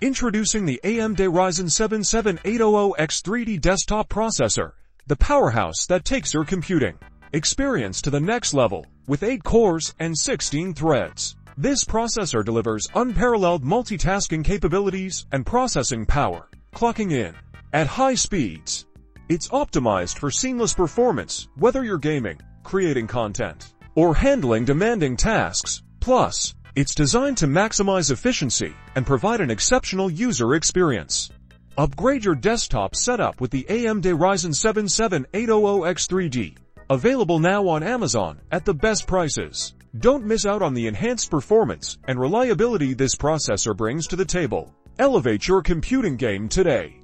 Introducing the AMD Ryzen 7 7800X3D desktop processor, the powerhouse that takes your computing experience to the next level with 8 cores and 16 threads. This processor delivers unparalleled multitasking capabilities and processing power, clocking in at high speeds. It's optimized for seamless performance, whether you're gaming, creating content, or handling demanding tasks. Plus, it's designed to maximize efficiency and provide an exceptional user experience. Upgrade your desktop setup with the AMD Ryzen 7 7800X3D, available now on Amazon at the best prices. Don't miss out on the enhanced performance and reliability this processor brings to the table. Elevate your computing game today.